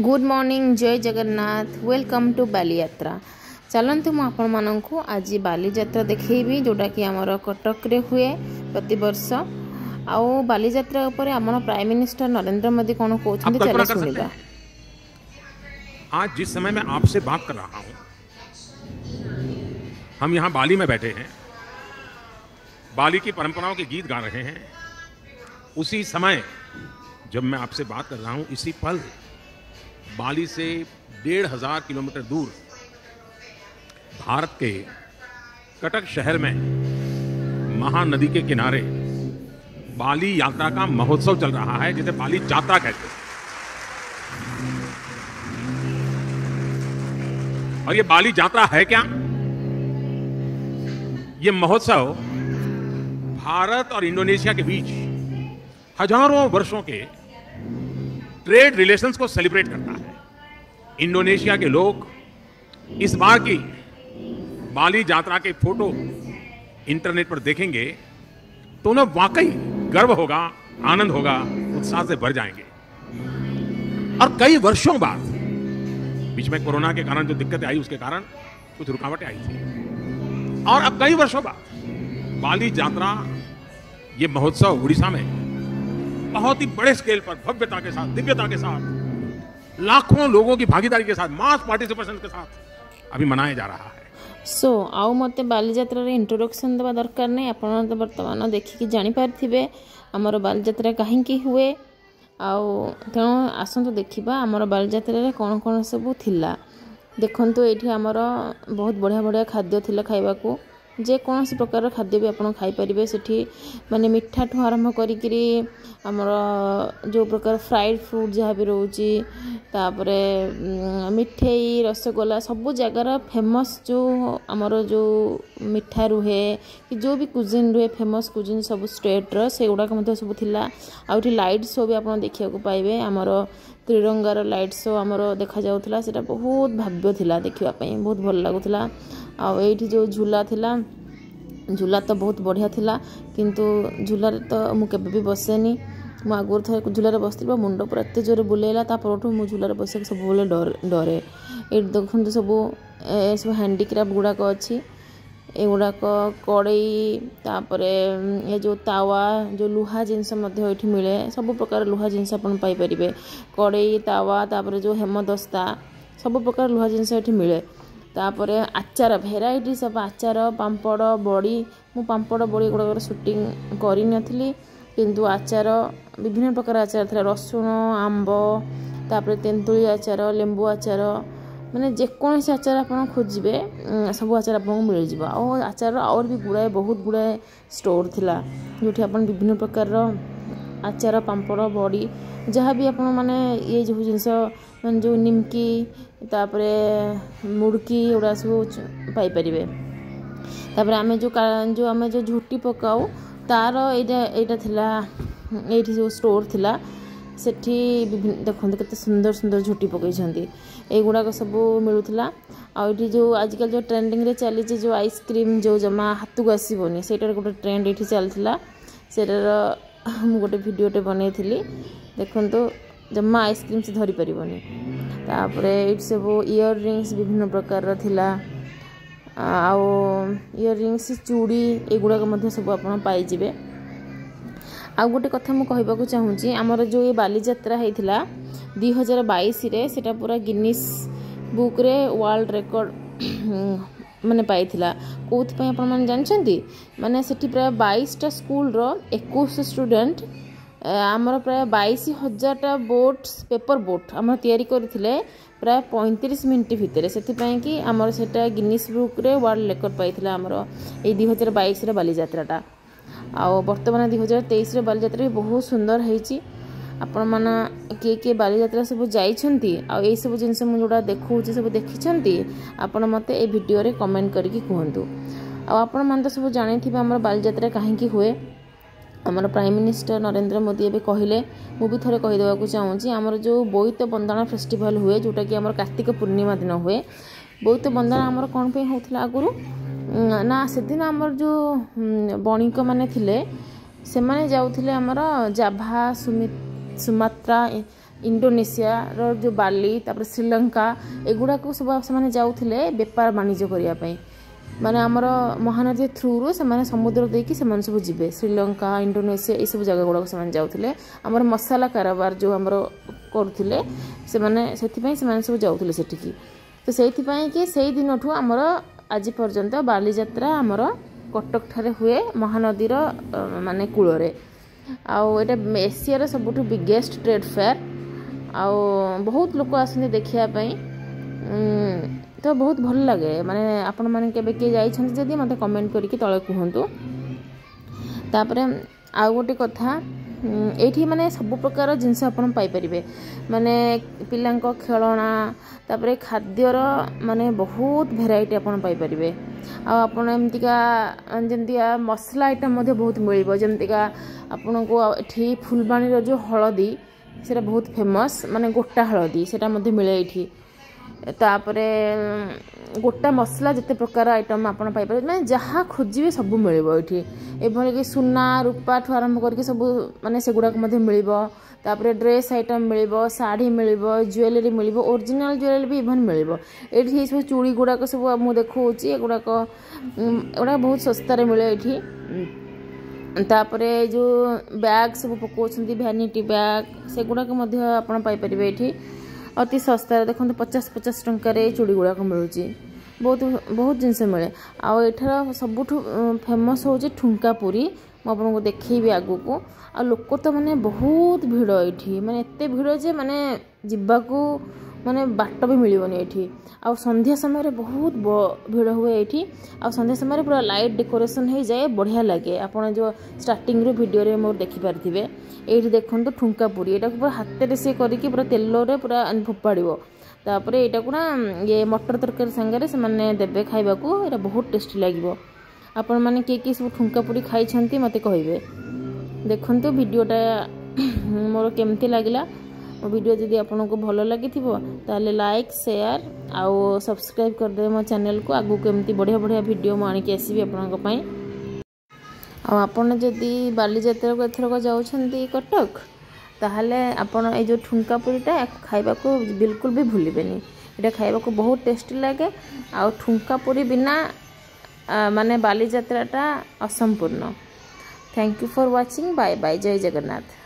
good morning जय Jagannath welcome to Baliyatra चलत मुझे आज बालीजात्रा देखेबी जोटा कि आम कटक हुए प्रत वर्ष आउ बालीजात्रा उपर आम प्राइम मिनिस्टर नरेंद्र मोदी कौन कौन चल सुनवा आज जिस समय मैं आपसे बात कर रहा हूँ हम यहाँ बाली में बैठे हैं बाली की परंपराओं के गीत गा रहे हैं उसी समय जब मैं आपसे बात कर रहा हूँ इसी पल बाली से डेढ़ हजार किलोमीटर दूर भारत के कटक शहर में महानदी के किनारे बाली यात्रा का महोत्सव चल रहा है जिसे बाली जात्रा कहते हैं और ये बाली जात्रा है क्या ये महोत्सव भारत और इंडोनेशिया के बीच हजारों वर्षों के ट्रेड रिलेशंस को सेलिब्रेट करता है इंडोनेशिया के लोग इस बार की बाली यात्रा के फोटो इंटरनेट पर देखेंगे तो उन्हें वाकई गर्व होगा आनंद होगा उत्साह से भर जाएंगे और कई वर्षों बाद बीच में कोरोना के कारण जो दिक्कतें आई उसके कारण कुछ रुकावटें आई थी और अब कई वर्षों बाद बाली यात्रा ये महोत्सव उड़ीसा में बहुत ही बड़े स्केल पर भव्यता के साथ दिव्यता के साथ लाखों लोगों की भागीदारी के साथ मास पार्टिसिपेशन के साथ अभी मनाया जा रहा है ସୋ ଆଉ ମୋତେ ବାଲିଯାତ୍ରାର ଇଣ୍ଟ୍ରୋଡକ୍ସନ୍ ଦେବା ଦରକାର ନାହିଁ ଆପଣ ତ ବର୍ତ୍ତମାନ ଦେଖିକି ଜାଣିପାରିଥିବେ ଆମର ବାଲିଯାତ୍ରା କାହିଁକି ହୁଏ ଆଉ ତେଣୁ ଆସନ୍ତୁ ଦେଖିବା ଆମର ବାଲିଯାତ୍ରାରେ କ'ଣ କ'ଣ ସବୁ ଥିଲା ଦେଖନ୍ତୁ ଏଇଠି ଆମର ବହୁତ ବଢ଼ିଆ ବଢ଼ିଆ ଖାଦ୍ୟ ଥିଲା ଖାଇବାକୁ ଯେକୌଣସି ପ୍ରକାର ଖାଦ୍ୟ ବି ଆପଣ ଖାଇପାରିବେ ସେଠି ମାନେ ମିଠାଠୁ ଆରମ୍ଭ କରିକିରି ଆମର ଯେଉଁ ପ୍ରକାର ଫ୍ରାଏଡ଼୍ ଫ୍ରୁଟ୍ ଯାହା ବି ରହୁଛି ତାପରେ ମିଠେଇ ରସଗୋଲା ସବୁ ଜାଗାର ଫେମସ୍ ଯେଉଁ ଆମର ଯେଉଁ ମିଠା ରୁହେ କି ଯେଉଁ ବି କୁଜିନ୍ ରୁହେ ଫେମସ୍ କୁଜିନ୍ ସବୁ ଷ୍ଟେଟ୍ର ସେଗୁଡ଼ାକ ମଧ୍ୟ ସବୁ ଥିଲା ଆଉ ଏଠି ଲାଇଟ୍ ଶୋ ବି ଆପଣ ଦେଖିବାକୁ ପାଇବେ ଆମର ତ୍ରିରଙ୍ଗାର ଲାଇଟ୍ ଶୋ ଆମର ଦେଖାଯାଉଥିଲା ସେଇଟା ବହୁତ ଭାବ୍ୟ ଥିଲା ଦେଖିବା ପାଇଁ ବହୁତ ଭଲ ଲାଗୁଥିଲା ଆଉ ଏଇଠି ଯେଉଁ ଝୁଲା ଥିଲା ଝୁଲା ତ ବହୁତ ବଢ଼ିଆ ଥିଲା କିନ୍ତୁ ଝୁଲାରେ ତ ମୁଁ କେବେ ବି ବସେନି ମୁଁ ଆଗରୁ ଥରେ ଝୁଲାରେ ବସିଥିଲି ବା ମୁଣ୍ଡ ପୁରା ଏତେ ଜୋରରେ ବୁଲେଇଲା ତା ପରଠୁ ମୁଁ ଝୁଲାରେ ବସିବାକୁ ସବୁବେଳେ ଡରେ ଏଇଠି ଦେଖନ୍ତୁ ସବୁ ଏସବୁ ହ୍ୟାଣ୍ଡିକ୍ରାଫ୍ଟ ଗୁଡ଼ାକ ଅଛି ଏଗୁଡ଼ାକ କଡ଼େଇ ତାପରେ ଏ ଯେଉଁ ତାୱା ଯେଉଁ ଲୁହା ଜିନିଷ ମଧ୍ୟ ଏଇଠି ମିଳେ ସବୁ ପ୍ରକାର ଲୁହା ଜିନିଷ ଆପଣ ପାଇପାରିବେ କଡ଼େଇ ତାୱା ତାପରେ ଯେଉଁ ହେମଦସ୍ତା ସବୁ ପ୍ରକାର ଲୁହା ଜିନିଷ ଏଠି ମିଳେ ତାପରେ ଆଚାର ଭେରାଇଟି ସବୁ ଆଚାର ପାମ୍ପଡ଼ ବଡ଼ି ମୁଁ ପାମ୍ପଡ଼ ବଡ଼ି ଗୁଡ଼ାକର ସୁଟିଂ କରିନଥିଲି କିନ୍ତୁ ଆଚାର ବିଭିନ୍ନ ପ୍ରକାର ଆଚାର ଥିଲା ରସୁଣ ଆମ୍ବ ତାପରେ ତେନ୍ତୁଳି ଆଚାର ଲେମ୍ବୁ ଆଚାର ମାନେ ଯେକୌଣସି ଆଚାର ଆପଣ ଖୋଜିବେ ସବୁ ଆଚାର ଆପଣଙ୍କୁ ମିଳିଯିବ ଆଉ ଆଚାରର ଆହୁରି ବି ଗୁଡ଼ାଏ ବହୁତ ଗୁଡ଼ାଏ ଷ୍ଟୋର ଥିଲା ଯେଉଁଠି ଆପଣ ବିଭିନ୍ନ ପ୍ରକାରର ଆଚାର ପାମ୍ପଡ଼ ବଡ଼ି ଯାହା ବି ଆପଣମାନେ ଏ ଯେଉଁ ଜିନିଷ ଯେଉଁ ନିମ୍କି ତା'ପରେ ମୁଡ଼କି ଏଗୁଡ଼ା ସବୁ ପାଇପାରିବେ ତା'ପରେ ଆମେ ଯେଉଁ ଯେଉଁ ଆମେ ଯେଉଁ ଝୋଟି ପକାଉ ତା'ର ଏଇଟା ଏଇଟା ଥିଲା ଏଇଠି ଯେଉଁ ଷ୍ଟୋର୍ ଥିଲା ସେଠି ବିଭିନ୍ନ ଦେଖନ୍ତୁ କେତେ ସୁନ୍ଦର ସୁନ୍ଦର ଝୋଟି ପକାଇଛନ୍ତି ଏଇଗୁଡ଼ାକ ସବୁ ମିଳୁଥିଲା ଆଉ ଏଠି ଯେଉଁ ଆଜିକାଲି ଯେଉଁ ଟ୍ରେଣ୍ଡିଂରେ ଚାଲିଛି ଯେଉଁ ଆଇସ୍କ୍ରିମ୍ ଯେଉଁ ଜମା ହାତକୁ ଆସିବନି ସେଇଟାର ଗୋଟେ ଟ୍ରେଣ୍ଡ ଏଠି ଚାଲିଥିଲା ସେଇଟାର ମୁଁ ଗୋଟେ ଭିଡ଼ିଓଟେ ବନେଇଥିଲି ଦେଖନ୍ତୁ ଜମା ଆଇସ୍କ୍ରିମ୍ ସେ ଧରିପାରିବନି ତାପରେ ଏଇଠି ସବୁ ଇୟର୍ ରିଙ୍ଗସ୍ ବିଭିନ୍ନ ପ୍ରକାରର ଥିଲା ଆଉ ଇୟର୍ ରିଙ୍ଗସ୍ ଚୁଡ଼ି ଏଗୁଡ଼ାକ ମଧ୍ୟ ସବୁ ଆପଣ ପାଇଯିବେ ଆଉ ଗୋଟେ କଥା ମୁଁ କହିବାକୁ ଚାହୁଁଛି ଆମର ଯେଉଁ ଏ ବାଲିଯାତ୍ରା ହେଇଥିଲା ଦୁଇ ହଜାର ବାଇଶରେ ସେଇଟା ପୁରା ଗିନିସ୍ ବୁକ୍ରେ ୱାର୍ଲଡ଼ ରେକର୍ଡ଼ ମାନେ ପାଇଥିଲା କେଉଁଥିପାଇଁ ଆପଣମାନେ ଜାଣିଛନ୍ତି ମାନେ ସେଠି ପ୍ରାୟ ବାଇଶଟା ସ୍କୁଲର ଏକୋଇଶ ଷ୍ଟୁଡ଼େଣ୍ଟ ଆମର ପ୍ରାୟ ବାଇଶ ହଜାରଟା ବୋଟ୍ ପେପର୍ ବୋଟ୍ ଆମର ତିଆରି କରିଥିଲେ ପ୍ରାୟ ପଇଁତିରିଶ ମିନିଟ୍ ଭିତରେ ସେଥିପାଇଁକି ଆମର ସେଇଟା ଗିନିସ୍ ବୁକ୍ରେ ୱାର୍ଲଡ଼ ରେକର୍ଡ଼ ପାଇଥିଲା ଆମର ଏଇ ଦୁଇ ହଜାର ବାଇଶର ବାଲିଯାତ୍ରାଟା ଆଉ ବର୍ତ୍ତମାନ ଦୁଇ ହଜାର ତେଇଶର ବାଲିଯାତ୍ରା ବି ବହୁତ ସୁନ୍ଦର ହେଇଛି ଆପଣମାନେ କିଏ କିଏ ବାଲିଯାତ୍ରା ସବୁ ଯାଇଛନ୍ତି ଆଉ ଏଇସବୁ ଜିନିଷ ମୁଁ ଯେଉଁଟା ଦେଖାଉଛି ସବୁ ଦେଖିଛନ୍ତି ଆପଣ ମୋତେ ଏ ଭିଡ଼ିଓରେ କମେଣ୍ଟ କରିକି କୁହନ୍ତୁ ଆଉ ଆପଣମାନେ ତ ସବୁ ଜାଣିଥିବେ ଆମର ବାଲିଯାତ୍ରା କାହିଁକି ହୁଏ ଆମର ପ୍ରାଇମ୍ ମିନିଷ୍ଟର ନରେନ୍ଦ୍ର ମୋଦି ଏବେ କହିଲେ ମୁଁ ବି ଥରେ କହିଦେବାକୁ ଚାହୁଁଛି ଆମର ଯେଉଁ ବୋଇତ ବନ୍ଦାଣ ଫେଷ୍ଟିଭାଲ୍ ହୁଏ ଯେଉଁଟାକି ଆମର କାର୍ତ୍ତିକ ପୂର୍ଣ୍ଣିମା ଦିନ ହୁଏ ବୋଇତ ବନ୍ଦାଣ ଆମର କ'ଣ ପାଇଁ ହେଉଥିଲା ଆଗରୁ ନା ସେଦିନ ଆମର ଯେଉଁ ବଣିକମାନେ ଥିଲେ ସେମାନେ ଯାଉଥିଲେ ଆମର ଜାଭା ସୁମି ସୁମାତ୍ରା ଇଣ୍ଡୋନେସିଆର ଯେଉଁ ବାଲି ତାପରେ ଶ୍ରୀଲଙ୍କା ଏଗୁଡ଼ାକୁ ସବୁ ସେମାନେ ଯାଉଥିଲେ ବେପାର ବାଣିଜ୍ୟ କରିବା ପାଇଁ ମାନେ ଆମର ମହାନଦୀ ଥ୍ରୁରୁ ସେମାନେ ସମୁଦ୍ର ଦେଇକି ସେମାନେ ସବୁ ଯିବେ ଶ୍ରୀଲଙ୍କା ଇଣ୍ଡୋନେସିଆ ଏଇସବୁ ଜାଗା ଗୁଡ଼ାକ ସେମାନେ ଯାଉଥିଲେ ଆମର ମସଲା କାରବାର ଯେଉଁ ଆମର କରୁଥିଲେ ସେମାନେ ସେଥିପାଇଁ ସେମାନେ ସବୁ ଯାଉଥିଲେ ସେଠିକି ତ ସେଇଥିପାଇଁ କି ସେଇଦିନଠୁ ଆମର ଆଜି ପର୍ଯ୍ୟନ୍ତ ବାଲିଯାତ୍ରା ଆମର କଟକଠାରେ ହୁଏ ମହାନଦୀର ମାନେ କୂଳରେ ଆଉ ଏଇଟା ଏସିଆର ସବୁଠୁ ବିଗେଷ୍ଟ ଟ୍ରେଡ୍ ଫେୟାର ଆଉ ବହୁତ ଲୋକ ଆସନ୍ତି ଦେଖିବା ପାଇଁ ତ ବହୁତ ଭଲ ଲାଗେ ମାନେ ଆପଣମାନେ କେବେ କିଏ ଯାଇଛନ୍ତି ଯଦି ମୋତେ କମେଣ୍ଟ କରିକି ତଳେ କୁହନ୍ତୁ ତାପରେ ଆଉ ଗୋଟେ କଥା ଏଇଠି ମାନେ ସବୁ ପ୍ରକାର ଜିନିଷ ଆପଣ ପାଇପାରିବେ ମାନେ ପିଲାଙ୍କ ଖେଳଣା ତାପରେ ଖାଦ୍ୟର ମାନେ ବହୁତ ଭେରାଇଟି ଆପଣ ପାଇପାରିବେ ଆଉ ଆପଣ ଏମିତିକା ଯେମିତିକା ମସଲା ଆଇଟମ୍ ମଧ୍ୟ ବହୁତ ମିଳିବ ଯେମିତିକା ଆପଣଙ୍କୁ ଏଠି ଫୁଲବାଣୀର ଯେଉଁ ହଳଦୀ ସେଇଟା ବହୁତ ଫେମସ୍ ମାନେ ଗୋଟା ହଳଦୀ ସେଇଟା ମଧ୍ୟ ମିଳେ ଏଇଠି ତାପରେ ଗୋଟା ମସଲା ଯେତେ ପ୍ରକାର ଆଇଟମ୍ ଆପଣ ପାଇପାରିବେ ମାନେ ଯାହା ଖୋଜିବେ ସବୁ ମିଳିବ ଏଇଠି ଏଭଳିକି ସୁନା ରୂପାଠୁ ଆରମ୍ଭ କରିକି ସବୁ ମାନେ ସେଗୁଡ଼ାକ ମଧ୍ୟ ମିଳିବ ତାପରେ ଡ୍ରେସ୍ ଆଇଟମ୍ ମିଳିବ ଶାଢ଼ୀ ମିଳିବ ଜୁଏଲେରୀ ମିଳିବ ଓରିଜିନାଲ୍ ଜୁଏଲେରୀ ବି ଇଭନ୍ ମିଳିବ ଏଇଠି ସେସବୁ ଚୁଡ଼ି ଗୁଡ଼ାକ ସବୁ ମୁଁ ଦେଖାଉଛି ଏଗୁଡ଼ାକ ଏଗୁଡ଼ାକ ବହୁତ ଶସ୍ତାରେ ମିଳେ ଏଇଠି ତାପରେ ଯେଉଁ ବ୍ୟାଗ୍ ସବୁ ପକାଉଛନ୍ତି ଭ୍ୟାନିଟି ବ୍ୟାଗ୍ ସେଗୁଡ଼ାକ ମଧ୍ୟ ଆପଣ ପାଇପାରିବେ ଏଇଠି ଅତି ଶସ୍ତାରେ ଦେଖନ୍ତୁ ପଚାଶ ପଚାଶ ଟଙ୍କାରେ ଏଇ ଚୁଡ଼ି ଗୁଡ଼ାକ ମିଳୁଛି ବହୁତ ବହୁତ ଜିନିଷ ମିଳେ ଆଉ ଏଠାର ସବୁଠୁ ଫେମସ୍ ହେଉଛି ଠୁଙ୍କା ପୁରୀ ମୁଁ ଆପଣଙ୍କୁ ଦେଖେଇବି ଆଗକୁ ଆଉ ଲୋକ ତ ମାନେ ବହୁତ ଭିଡ଼ ଏଠି ମାନେ ଏତେ ଭିଡ଼ ଯେ ମାନେ ଯିବାକୁ ମାନେ ବାଟ ବି ମିଳିବନି ଏଇଠି ଆଉ ସନ୍ଧ୍ୟା ସମୟରେ ବହୁତ ଭିଡ଼ ହୁଏ ଏଇଠି ଆଉ ସନ୍ଧ୍ୟା ସମୟରେ ପୁରା ଲାଇଟ୍ ଡେକୋରେସନ୍ ହେଇଯାଏ ବଢ଼ିଆ ଲାଗେ ଆପଣ ଯେଉଁ ଷ୍ଟାର୍ଟିଂରୁ ଭିଡ଼ିଓରେ ମୋର ଦେଖିପାରିଥିବେ ଏଇଠି ଦେଖନ୍ତୁ ଠୁଙ୍କା ପୁରୀ ଏଇଟାକୁ ପୁରା ହାତରେ ସେ କରିକି ପୁରା ତେଲରେ ପୁରା ଫୋପାଡ଼ିବ ତାପରେ ଏଇଟାକୁ ନା ଇଏ ମଟର ତରକାରୀ ସାଙ୍ଗରେ ସେମାନେ ଦେବେ ଖାଇବାକୁ ଏଇଟା ବହୁତ ଟେଷ୍ଟି ଲାଗିବ ଆପଣମାନେ କିଏ କିଏ ସବୁ ଠୁଙ୍କା ପୁରୀ ଖାଇଛନ୍ତି ମୋତେ କହିବେ ଦେଖନ୍ତୁ ଭିଡ଼ିଓଟା ମୋର କେମିତି ଲାଗିଲା ମୋ ଭିଡ଼ିଓ ଯଦି ଆପଣଙ୍କୁ ଭଲ ଲାଗିଥିବ ତାହେଲେ ଲାଇକ୍ ସେୟାର୍ ଆଉ ସବସ୍କ୍ରାଇବ୍ କରିଦେବେ ମୋ ଚ୍ୟାନେଲ୍କୁ ଆଗକୁ ଏମିତି ବଢ଼ିଆ ବଢ଼ିଆ ଭିଡ଼ିଓ ମୁଁ ଆଣିକି ଆସିବି ଆପଣଙ୍କ ପାଇଁ ଆଉ ଆପଣ ଯଦି ବାଲିଯାତ୍ରାକୁ ଏଥରକ ଯାଉଛନ୍ତି କଟକ ତାହେଲେ ଆପଣ ଏଇ ଯେଉଁ ଠୁଙ୍କା ପୁରିଟା ଖାଇବାକୁ ବିଲକୁଲ ବି ଭୁଲିବେନି ଏଇଟା ଖାଇବାକୁ ବହୁତ ଟେଷ୍ଟି ଲାଗେ ଆଉ ଠୁଙ୍କା ପୁରି ବିନା ମାନେ ବାଲିଯାତ୍ରାଟା ଅସମ୍ପୂର୍ଣ୍ଣ thank you for watching bye bye Jay Jagannath